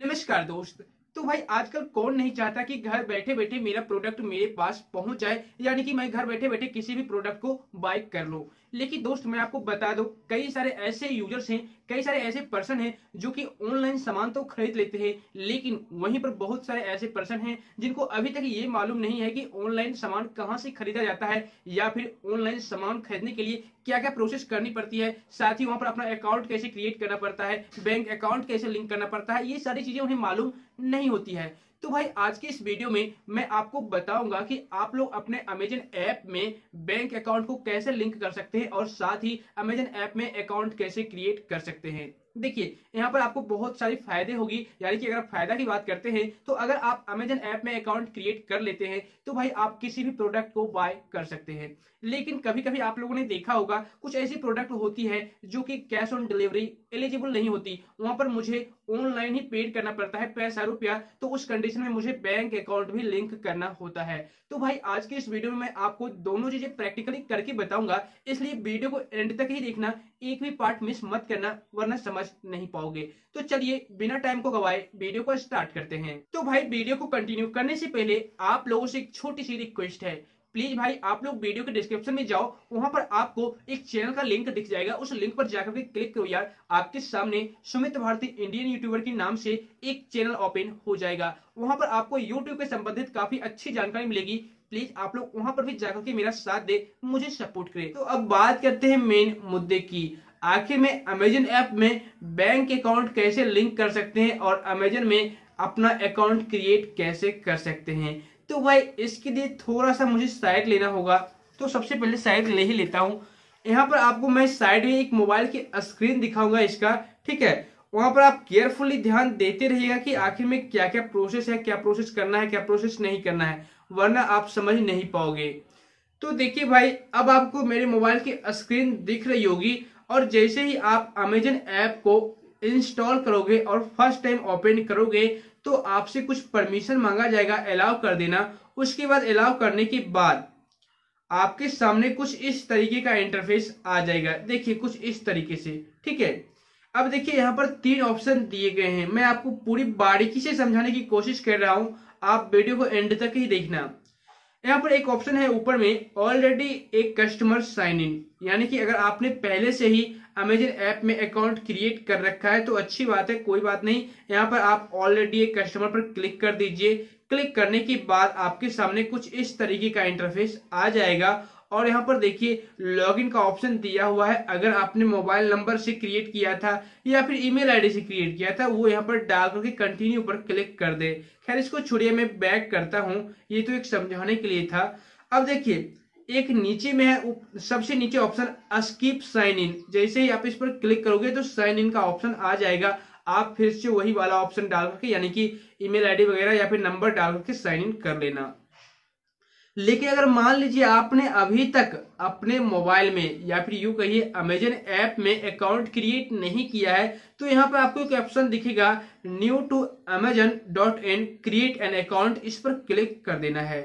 नमस्कार दोस्त। तो भाई आजकल कौन नहीं चाहता कि घर बैठे बैठे मेरा प्रोडक्ट मेरे पास पहुँच जाए? यानी कि मैं घर बैठे बैठे किसी भी प्रोडक्ट को बाय कर लूँ। लेकिन दोस्त, मैं आपको बता दूँ, कई सारे ऐसे यूज़र्स हैं, कई सारे ऐसे पर्सन हैं जो कि ऑनलाइन सामान तो खरीद लेते हैं, लेकिन वहीं पर बहुत सारे ऐसे पर्सन हैं जिनको अभी तक ये मालूम नहीं है कि ऑनलाइन सामान कहाँ से खरीदा जाता है या फिर ऑनलाइन सामान खरीदने के लिए क्या क्या प्रोसेस करनी पड़ती है, साथ ही वहाँ पर अपना अकाउंट कैसे क्रिएट करना पड़ता है बैंक अकाउंट कैसे लिंक करना पड़ता है, ये सारी चीज़ें उन्हें मालूम नहीं होती है। तो भाई, आज की इस वीडियो में मैं आपको बताऊँगा कि आप लोग अपने अमेजन ऐप में बैंक अकाउंट को कैसे लिंक कर सकते हैं और साथ ही अमेजन ऐप में अकाउंट कैसे क्रिएट कर सकते हैं। देखिए, यहाँ पर आपको बहुत सारी फ़ायदे होगी। यानी कि अगर आप फ़ायदा की बात करते हैं तो अगर आप अमेजन ऐप में अकाउंट क्रिएट कर लेते हैं तो भाई आप किसी भी प्रोडक्ट को बाय कर सकते हैं। लेकिन कभी कभी आप लोगों ने देखा होगा, कुछ ऐसी प्रोडक्ट होती है, जो कि कैश ऑन डिलीवरी एलिजिबल नहीं होती। वहाँ पर मुझे ऑनलाइन ही पेड करना पड़ता है, पैसा, रुपया तो उस कंडीशन में मुझे बैंक अकाउंट भी लिंक करना होता है। तो भाई, आज के इस वीडियो में मैं आपको दोनों चीज़ें प्रैक्टिकली करके बताऊँगा, इसलिए वीडियो को एंड तक ही देखना। एक भी पार्ट मिस मत करना, वरना समझ नहीं पाओगे। तो चलिए, बिना टाइम को गवाए वीडियो को स्टार्ट करते हैं। तो भाई वीडियो को कंटिन्यू करने से पहले आप लोगों से एक छोटी सी रिक्वेस्ट है। प्लीज़ भाई, आप लोग वीडियो के डिस्क्रिप्शन में जाओ, वहाँ पर आपको एक चैनल का लिंक दिख जाएगा। उस लिंक पर जाकर के क्लिक करो यार। आपके सामने सुमित भारती इंडियन यूट्यूबर के नाम से एक चैनल ओपन हो जाएगा। वहाँ पर आपको यूट्यूब के संबंधित काफ़ी अच्छी जानकारी मिलेगी। प्लीज़ आप लोग वहाँ पर भी जाकर के मेरा साथ दे, मुझे सपोर्ट करे। तो अब बात करते हैं मेन मुद्दे की। आखिर में अमेजन ऐप में बैंक अकाउंट कैसे लिंक कर सकते हैं और अमेजन में अपना अकाउंट क्रिएट कैसे कर सकते हैं? तो भाई, इसके लिए थोड़ा सा मुझे साइड लेना होगा। तो सबसे पहले साइड ले ही लेता हूँ। यहाँ पर आपको मैं साइड में एक मोबाइल की स्क्रीन दिखाऊँगा इसका, ठीक है? वहाँ पर आप केयरफुली ध्यान देते रहिएगा कि आखिर में क्या क्या प्रोसेस है, क्या प्रोसेस करना है, क्या प्रोसेस नहीं करना है, वरना आप समझ नहीं पाओगे। तो देखिए भाई, अब आपको मेरे मोबाइल की स्क्रीन दिख रही होगी और जैसे ही आप अमेजन ऐप को इंस्टॉल करोगे और फ़र्स्ट टाइम ओपन करोगे तो आपसे कुछ परमिशन मांगा जाएगा अलाउ कर देना। उसके बाद अलाउ करने के बाद आपके सामने कुछ इस तरीके का इंटरफेस आ जाएगा। देखिए, कुछ इस तरीके से, ठीक है? अब देखिए, यहाँ पर तीन ऑप्शन दिए गए हैं। मैं आपको पूरी बारीकी से समझाने की कोशिश कर रहा हूँ। आप वीडियो को एंड तक ही देखना। यहाँ पर एक ऑप्शन है ऊपर में ऑलरेडी एक कस्टमर साइन इन यानी कि अगर आपने पहले से ही अमेजन ऐप में अकाउंट क्रिएट कर रखा है तो अच्छी बात है, कोई बात नहीं। यहाँ पर आप ऑलरेडी एक कस्टमर पर क्लिक कर दीजिए। क्लिक करने के बाद आपके सामने कुछ इस तरीके का इंटरफेस आ जाएगा। और यहाँ पर देखिए लॉगिन का ऑप्शन दिया हुआ है। अगर आपने मोबाइल नंबर से क्रिएट किया था, या फिर ईमेल आईडी से क्रिएट किया था, वो यहाँ पर डाल करके कंटिन्यू पर क्लिक कर दे। खैर, इसको छोड़िए, मैं बैक करता हूँ। ये तो एक समझाने के लिए था। अब देखिए एक नीचे में है सबसे नीचे ऑप्शन स्कीप साइन इन जैसे ही आप इस पर क्लिक करोगे तो साइन इन का ऑप्शन आ जाएगा। आप फिर से वही वाला ऑप्शन डाल करके, यानी कि ईमेल आईडी वगैरह या फिर नंबर डाल करके साइन इन कर लेना। लेकिन अगर मान लीजिए आपने अभी तक अपने मोबाइल में या फिर यू कहिए अमेजन ऐप में अकाउंट क्रिएट नहीं किया है तो यहाँ पर आपको एक ऑप्शन दिखेगा new to Amazon dot in create an account इस पर क्लिक कर देना है।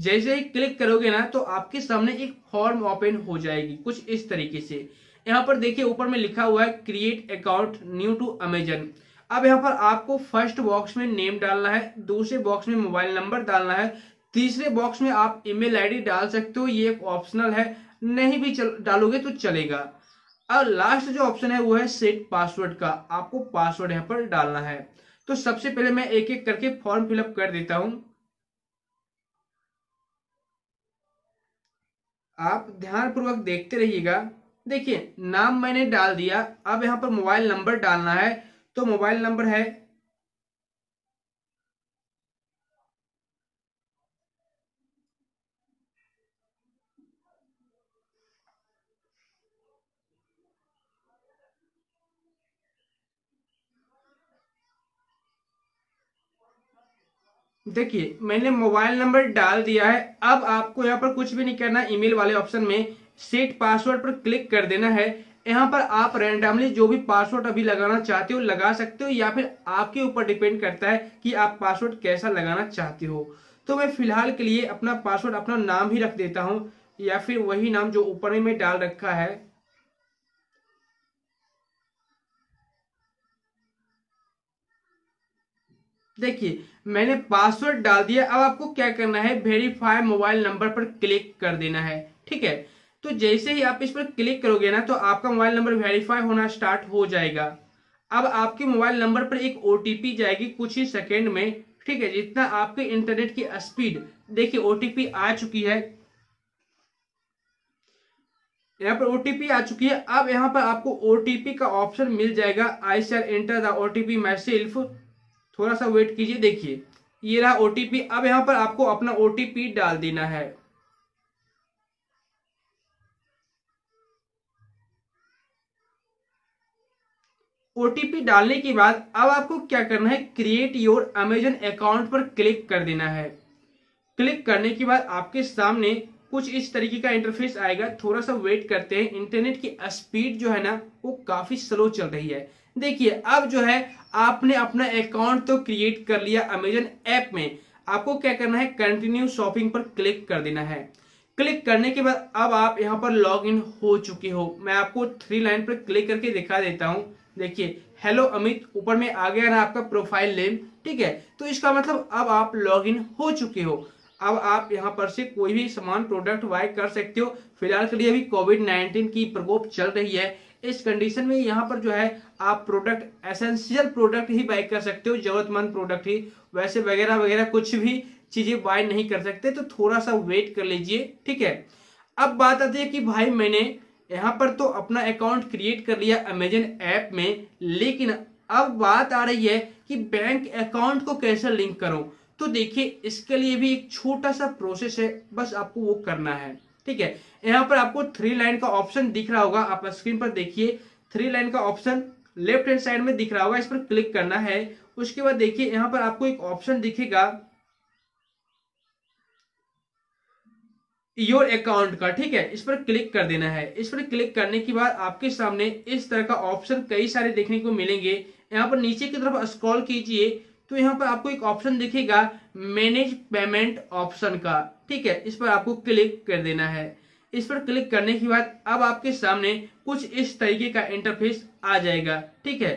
जैसे ही क्लिक करोगे ना तो आपके सामने एक फॉर्म ओपन हो जाएगी कुछ इस तरीके से। यहाँ पर देखिए ऊपर में लिखा हुआ है create account new to Amazon अब यहाँ पर आपको फ़र्स्ट बॉक्स में नेम डालना है दूसरे बॉक्स में मोबाइल नंबर डालना है तीसरे बॉक्स में आप ईमेल आईडी डाल सकते हो ये एक ऑप्शनल है। नहीं भी चल, डालोगे तो चलेगा। और लास्ट जो ऑप्शन है वो है सेट पासवर्ड का। आपको पासवर्ड यहाँ पर डालना है। तो सबसे पहले मैं एक एक करके फॉर्म फिलअप कर देता हूँ। आप ध्यानपूर्वक देखते रहिएगा। देखिए, नाम मैंने डाल दिया। अब यहाँ पर मोबाइल नंबर डालना है। तो मोबाइल नंबर है देखिए, मैंने मोबाइल नंबर डाल दिया है। अब आपको यहाँ पर कुछ भी नहीं करना ईमेल वाले ऑप्शन में सेट पासवर्ड पर क्लिक कर देना है। यहाँ पर आप रैंडमली जो भी पासवर्ड अभी लगाना चाहते हो लगा सकते हो या फिर आपके ऊपर डिपेंड करता है कि आप पासवर्ड कैसा लगाना चाहते हो। तो मैं फ़िलहाल के लिए अपना पासवर्ड, अपना नाम ही रख देता हूँ या फिर वही नाम जो ऊपर में डाल रखा है। देखिए मैंने पासवर्ड डाल दिया, अब आपको क्या करना है? वेरीफाई मोबाइल नंबर पर क्लिक कर देना है, ठीक है? तो जैसे ही आप इस पर क्लिक करोगे ना तो आपका मोबाइल नंबर वेरीफाई होना स्टार्ट हो जाएगा। अब आपके मोबाइल नंबर पर एक ओटीपी जाएगी कुछ ही सेकेंड में, ठीक है? जितना आपके इंटरनेट की स्पीड देखिए ओटीपी आ चुकी है। यहाँ पर ओटीपी आ चुकी है। अब यहाँ पर आपको ओटीपी का ऑप्शन मिल जाएगा। I share enter the OTP माई थोड़ा सा वेट कीजिए, देखिए। ये रहा ओटीपी अब यहाँ पर आपको अपना ओटीपी डाल देना है। ओटीपी डालने के बाद अब आपको क्या करना है? क्रिएट योर अमेजन अकाउंट पर क्लिक कर देना है। क्लिक करने के बाद आपके सामने कुछ इस तरीके का इंटरफेस आएगा। थोड़ा सा वेट करते हैं। इंटरनेट की स्पीड जो है ना, वो काफ़ी स्लो चल रही है। देखिए, अब जो है, आपने अपना अकाउंट तो क्रिएट कर लिया अमेजन ऐप में। आपको क्या करना है? कंटिन्यू शॉपिंग पर क्लिक कर देना है। क्लिक करने के बाद अब आप यहाँ पर लॉग इन हो चुके हो। मैं आपको थ्री लाइन पर क्लिक करके दिखा देता हूँ। देखिए हेलो अमित ऊपर में आ गया ना आपका प्रोफ़ाइल नेम ठीक है? तो इसका मतलब अब आप लॉग इन हो चुके हो। अब आप यहाँ पर से कोई भी सामान प्रोडक्ट बाय कर सकते हो। फ़िलहाल के लिए अभी कोविड नाइन्टीन की प्रकोप चल रही है। इस कंडीशन में यहाँ पर जो है, आप प्रोडक्ट एसेंशियल प्रोडक्ट ही बाय कर सकते हो, जरूरतमंद प्रोडक्ट ही। वैसे वगैरह वगैरह कुछ भी चीज़ें बाय नहीं कर सकते तो थोड़ा सा वेट कर लीजिए, ठीक है? अब बात आती है कि भाई मैंने यहाँ पर तो अपना अकाउंट क्रिएट कर लिया अमेजन ऐप में, लेकिन अब बात आ रही है कि बैंक अकाउंट को कैसे लिंक करूँ? तो देखिए, इसके लिए भी एक छोटा सा प्रोसेस है, बस आपको वो करना है। ठीक है? यहाँ पर आपको थ्री लाइन का ऑप्शन दिख रहा होगा। आप स्क्रीन पर देखिए। थ्री लाइन का ऑप्शन लेफ़्ट हैंड साइड में दिख रहा होगा। इस पर क्लिक करना है। उसके बाद देखिए, यहाँ पर आपको एक ऑप्शन दिखेगा। योर अकाउंट का, ठीक है? इस पर क्लिक कर देना है। इस पर क्लिक करने के बाद आपके सामने इस तरह का ऑप्शन कई सारे देखने को मिलेंगे। यहाँ पर नीचे की तरफ़ स्क्रॉल कीजिए। तो यहाँ पर आपको एक ऑप्शन दिखेगा मैनेज पेमेंट ऑप्शन का। ठीक है, इस पर आपको क्लिक कर देना है। इस पर क्लिक करने के बाद अब आपके सामने कुछ इस तरीके का इंटरफेस आ जाएगा। ठीक है,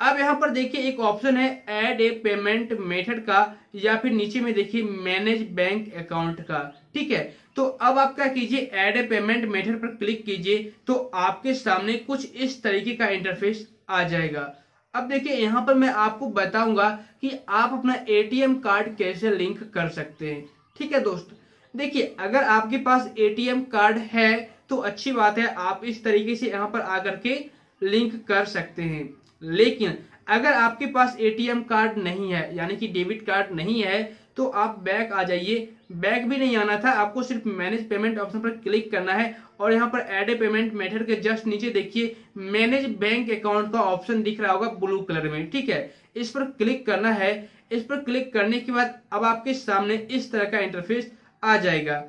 अब यहाँ पर देखिए एक ऑप्शन है एड ए पेमेंट मेथड का, या फिर नीचे में देखिए मैनेज बैंक अकाउंट का। ठीक है तो अब आप क्या कीजिए एड ए पेमेंट मेथड पर क्लिक कीजिए तो आपके सामने कुछ इस तरीके का इंटरफेस आ जाएगा। अब देखिए, यहाँ पर मैं आपको बताऊँगा कि आप अपना एटीएम कार्ड कैसे लिंक कर सकते हैं। ठीक है दोस्त? देखिए, अगर आपके पास एटीएम कार्ड है तो अच्छी बात है, आप इस तरीके से यहाँ पर आकर के लिंक कर सकते हैं। लेकिन अगर आपके पास एटीएम कार्ड नहीं है, यानी कि डेबिट कार्ड नहीं है तो आप बैक आ जाइए बैक भी नहीं आना था, आपको सिर्फ़ मैनेज पेमेंट ऑप्शन पर क्लिक करना है और यहाँ पर एड ए पेमेंट मेथड के जस्ट नीचे देखिए मैनेज बैंक अकाउंट का ऑप्शन दिख रहा होगा ब्लू कलर में, ठीक है? इस पर क्लिक करना है। इस पर क्लिक करने के बाद अब आपके सामने इस तरह का इंटरफेस आ जाएगा,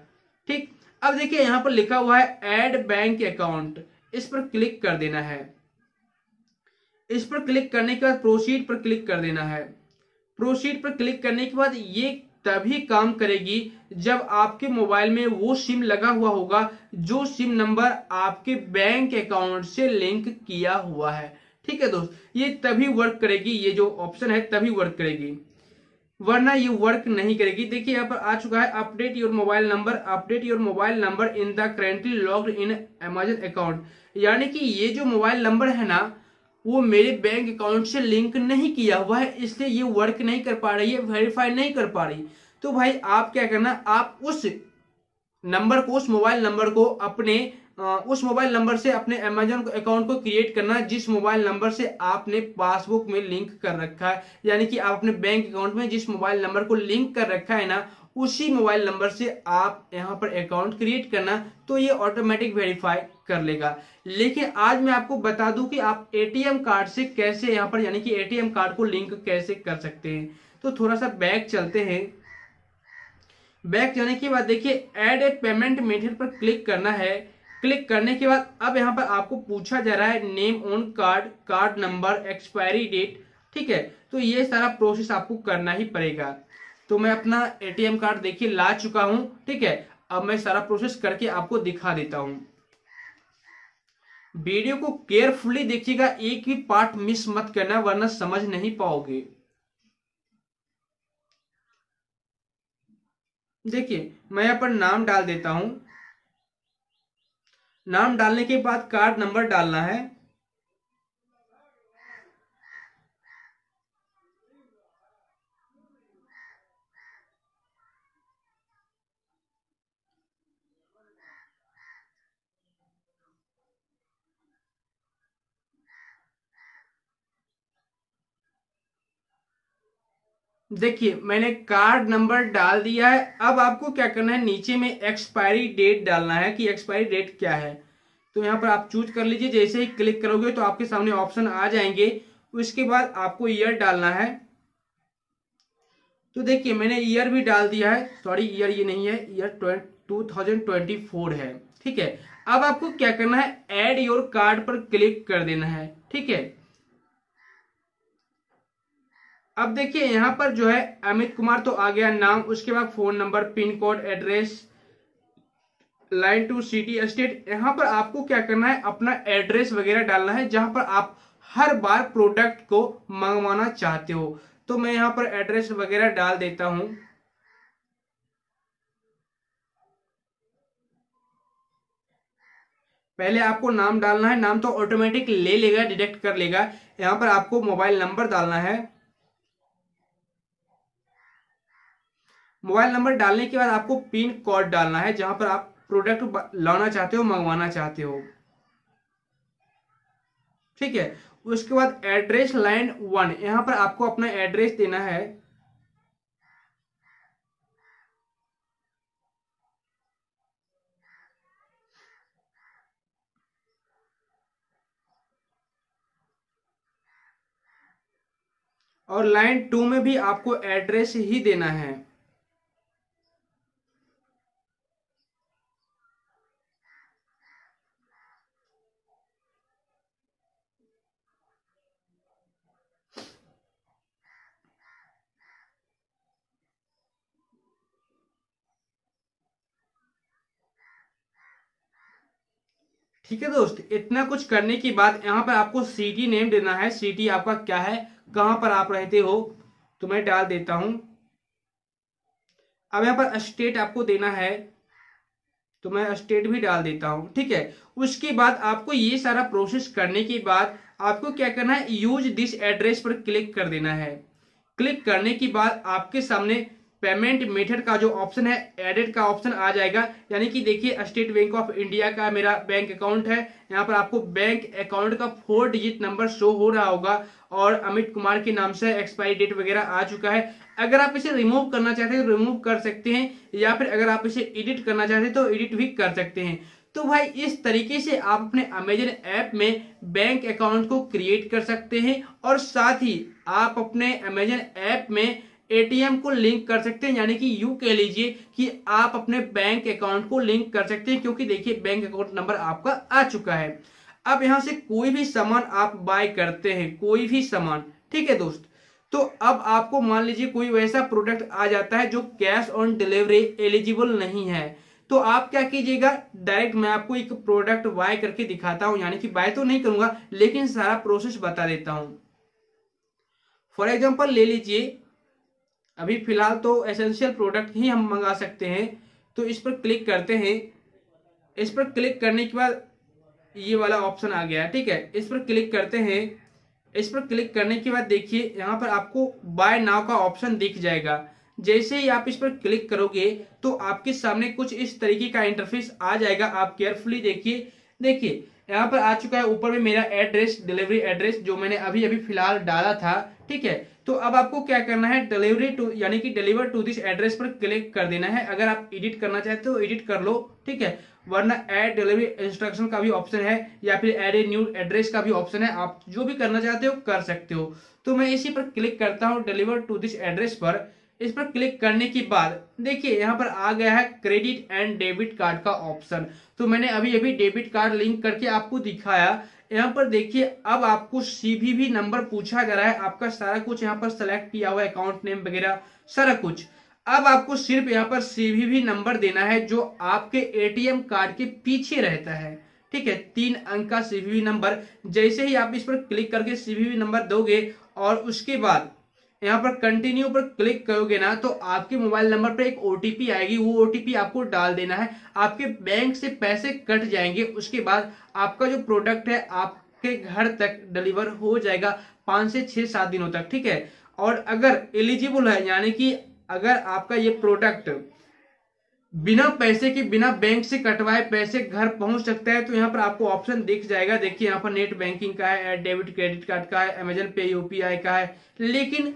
ठीक? अब देखिए, यहाँ पर लिखा हुआ है एड बैंक अकाउंट इस पर क्लिक कर देना है। इस पर क्लिक करने के बाद प्रोसीड पर क्लिक कर देना है। प्रोसीड पर क्लिक करने के बाद ये तभी काम करेगी जब आपके मोबाइल में वो सिम लगा हुआ होगा, जो सिम नंबर आपके बैंक अकाउंट से लिंक किया हुआ है। ठीक है दोस्त, ये तभी वर्क करेगी, ये जो ऑप्शन है, तभी वर्क करेगी। वरना ये वर्क नहीं करेगी। देखिए, यहाँ पर आ चुका है update your mobile number update your mobile number in the currently logged in Amazon account यानी कि ये जो मोबाइल नंबर है ना वो मेरे बैंक अकाउंट से लिंक नहीं किया हुआ है इसलिए ये वर्क नहीं कर पा रही है वेरीफाई नहीं कर पा रही। तो भाई आप क्या करना, आप उस नंबर को, उस मोबाइल नंबर को अपने उस मोबाइल नंबर से अपने अमेजोन अकाउंट को क्रिएट करना, जिस मोबाइल नंबर से आपने पासबुक में लिंक कर रखा है। यानी कि आप अपने बैंक अकाउंट में जिस मोबाइल नंबर को लिंक कर रखा है ना, उसी मोबाइल नंबर से आप यहाँ पर अकाउंट क्रिएट करना तो ये ऑटोमेटिक वेरीफाई कर लेगा। लेकिन आज मैं आपको बता दूँ कि आप एटीएम कार्ड से कैसे यहाँ पर, यानी कि एटीएम कार्ड को लिंक कैसे कर सकते हैं। तो थोड़ा सा बैक चलते हैं। बैक जाने के बाद देखिए एड ए पेमेंट मेथड पर क्लिक करना है। क्लिक करने के बाद अब यहाँ पर आपको पूछा जा रहा है name on card card number expiry date ठीक है? तो ये सारा प्रोसेस आपको करना ही पड़ेगा। तो मैं अपना एटीएम कार्ड देखिए, ला चुका हूँ, ठीक है? अब मैं सारा प्रोसेस करके आपको दिखा देता हूँ। वीडियो को केयरफुली देखिएगा, एक भी पार्ट मिस मत करना, वरना समझ नहीं पाओगे। देखिए, मैं यहाँ पर नाम डाल देता हूँ। नाम डालने के बाद कार्ड नंबर डालना है। देखिए, मैंने कार्ड नंबर डाल दिया है। अब आपको क्या करना है? नीचे में एक्सपायरी डेट डालना है कि एक्सपायरी डेट क्या है। तो यहाँ पर आप चूज़ कर लीजिए। जैसे ही क्लिक करोगे तो आपके सामने ऑप्शन आ जाएँगे। उसके बाद आपको ईयर डालना है। तो देखिए, मैंने ईयर भी डाल दिया है। सॉरी ईयर ये नहीं है। Year two thousand twenty four है। ठीक है? अब आपको क्या करना है? एड योर कार्ड पर क्लिक कर देना है। ठीक है? अब देखिए, यहाँ पर जो है, अमित कुमार तो आ गया नाम, उसके बाद phone number, pin code, address, line two city state. यहाँ पर आपको क्या करना है, अपना एड्रेस वगैरह डालना है, जहाँ पर आप हर बार प्रोडक्ट को मंगवाना चाहते हो। तो मैं यहाँ पर एड्रेस वगैरह डाल देता हूँ। पहले आपको नाम डालना है, नाम तो ऑटोमेटिक ले लेगा, डिटेक्ट कर लेगा। यहाँ पर आपको मोबाइल नंबर डालना है। मोबाइल नंबर डालने के बाद आपको पिन कोड डालना है, जहाँ पर आप प्रोडक्ट लाना चाहते हो, मंगवाना चाहते हो। ठीक है? उसके बाद एड्रेस लाइन वन, यहाँ पर आपको अपना एड्रेस देना है। और लाइन टू में भी आपको एड्रेस ही देना है। ठीक है दोस्त, इतना कुछ करने के बाद यहाँ पर आपको सिटी नेम देना है। सिटी आपका क्या है? कहाँ पर आप रहते हो? तो मैं डाल देता हूँ। अब यहाँ पर स्टेट आपको देना है तो मैं स्टेट भी डाल देता हूँ। ठीक है, उसके बाद आपको ये सारा प्रोसेस करने के बाद आपको क्या करना है? यूज़ दिस एड्रेस पर क्लिक कर देना है। क्लिक करने के बाद आपके सामने पेमेंट मेथड का जो ऑप्शन है एडिट का ऑप्शन आ जाएगा। यानी कि देखिए, स्टेट बैंक ऑफ़ इंडिया का मेरा बैंक अकाउंट है। यहाँ पर आपको बैंक अकाउंट का फोर डिजिट नंबर शो हो रहा होगा और अमित कुमार के नाम से एक्सपायरी डेट वगैरह आ चुका है। अगर आप इसे रिमूव करना चाहते हैं तो रिमूव कर सकते हैं, या फिर अगर आप इसे एडिट करना चाहते हैं तो एडिट भी कर सकते हैं। तो भाई, इस तरीके से आप अपने अमेजन ऐप में बैंक अकाउंट को क्रिएट कर सकते हैं और साथ ही आप अपने अमेजन ऐप में एटीएम को लिंक कर सकते हैं, यानी कि यू कह लीजिए कि आप अपने बैंक अकाउंट को लिंक कर सकते हैं, क्योंकि देखिए बैंक अकाउंट नंबर आपका आ चुका है। अब यहाँ से कोई भी सामान आप बाय करते हैं, कोई भी सामान, ठीक है दोस्त? तो अब आपको मान लीजिए कोई वैसा प्रोडक्ट आ जाता है जो कैश ऑन डिलीवरी एलिजिबल नहीं है। तो आप क्या कीजिएगा? डायरेक्ट मैं आपको एक प्रोडक्ट बाय करके दिखाता हूँ, यानी कि बाय तो नहीं करूँगा, लेकिन सारा प्रोसेस बता देता हूँ। फॉर एग्ज़ाम्पल ले लीजिए अभी फ़िलहाल तो एसेंशियल प्रोडक्ट ही हम मंगा सकते हैं। तो इस पर क्लिक करते हैं। इस पर क्लिक करने के बाद ये वाला ऑप्शन आ गया, ठीक है? इस पर क्लिक करते हैं। इस पर क्लिक करने के बाद देखिए, यहाँ पर आपको बाय नाव का ऑप्शन दिख जाएगा। जैसे ही आप इस पर क्लिक करोगे तो आपके सामने कुछ इस तरीके का इंटरफेस आ जाएगा। आप केयरफुली देखिए। देखिए यहाँ पर आ चुका है ऊपर में मेरा एड्रेस डिलीवरी एड्रेस जो मैंने अभी अभी फ़िलहाल डाला था, ठीक है? तो अब आपको क्या करना है डिलीवरी टू यानी कि डिलीवर टू दिस एड्रेस पर क्लिक कर देना है। अगर आप एडिट करना चाहते हो एडिट कर लो, ठीक है? वरना एड डिलीवरी इंस्ट्रक्शन का भी ऑप्शन है, या फिर एड ए न्यू एड्रेस का भी ऑप्शन है। आप जो भी करना चाहते हो, कर सकते हो। तो मैं इसी पर क्लिक करता हूँ डिलीवर टू दिस एड्रेस पर। इस पर क्लिक करने के बाद, देखिए, यहाँ पर आ गया है क्रेडिट एंड डेबिट कार्ड का ऑप्शन। तो मैंने अभी अभी डेबिट कार्ड लिंक करके आपको दिखाया। यहाँ पर देखिए, अब आपको सीवीवी नंबर पूछा रहा है। आपका सारा कुछ यहाँ पर सेलेक्ट किया हुआ अकाउंट नेम वगैरह, सारा कुछ। अब आपको सिर्फ़ यहाँ पर सीवीवी नंबर देना है, जो आपके एटीएम कार्ड के पीछे रहता है। ठीक है, तीन अंक का सीवीवी नंबर। जैसे ही आप इस पर क्लिक करके सीवीवी नंबर दोगे, और उसके बाद यहाँ पर कंटिन्यू पर क्लिक करोगे ना तो आपके मोबाइल नंबर पर एक ओटीपी आएगी। वो ओटीपी आपको डाल देना है। आपके बैंक से पैसे कट जाएँगे। उसके बाद आपका जो प्रोडक्ट है, आपके घर तक डिलीवर हो जाएगा पाँच से छह सात दिनों तक, ठीक है? और अगर एलिजिबल है, यानी कि अगर आपका ये प्रोडक्ट बिना पैसे के, बिना बैंक से कटवाए पैसे घर पहुँच सकता है तो यहाँ पर आपको ऑप्शन दिख जाएगा। देखिए, यहाँ पर नेट बैंकिंग का है डेबिट क्रेडिट कार्ड का है अमेजन पे यूपीआई का है। लेकिन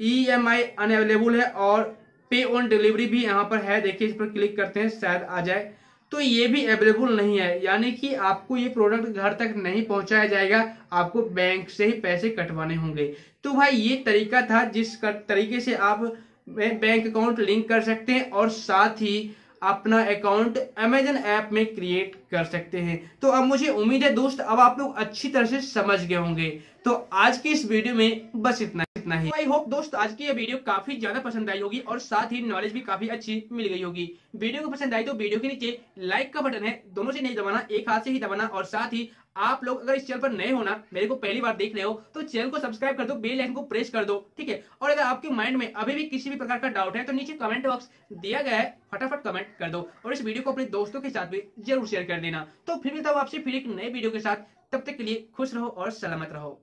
ई एम आई अनअवेलेबल है और पे ऑन डिलीवरी भी यहाँ पर है। देखिए, इस पर क्लिक करते हैं, शायद आ जाए। तो ये भी अवेलेबल नहीं है। यानी कि आपको ये प्रोडक्ट घर तक नहीं पहुँचाया जाएगा। आपको बैंक से ही पैसे कटवाने होंगे। तो भाई, ये तरीका था जिस तरीके से आप बैंक अकाउंट लिंक कर सकते हैं और साथ ही अपना अकाउंट अमेजन ऐप में क्रिएट कर सकते हैं। तो अब मुझे उम्मीद है दोस्त, अब आप लोग अच्छी तरह से समझ गए होंगे। तो आज की इस वीडियो में बस इतना इतना ही। आई होप दोस्त, आज की ये वीडियो काफ़ी ज़्यादा पसंद आई होगी और साथ ही नॉलेज भी काफ़ी अच्छी मिल गई होगी। वीडियो को पसंद आई तो वीडियो के नीचे लाइक का बटन है, दोनों से नहीं दबाना, एक हाथ से ही दबाना और साथ ही आप लोग अगर इस चैनल पर नए हो ना, मेरे को पहली बार देख रहे हो तो चैनल को सब्सक्राइब कर दो बेल आइकन को प्रेस कर दो, ठीक है? और अगर आपके माइंड में अभी भी किसी भी प्रकार का डाउट है तो नीचे कमेंट बॉक्स दिया गया है, फटाफट कमेंट कर दो और इस वीडियो को अपने दोस्तों के साथ भी ज़रूर शेयर कर देना। तो फिर मिलता हूँ आपसे फिर एक नए वीडियो के साथ, तब तक के लिए खुश रहो और सलामत रहो।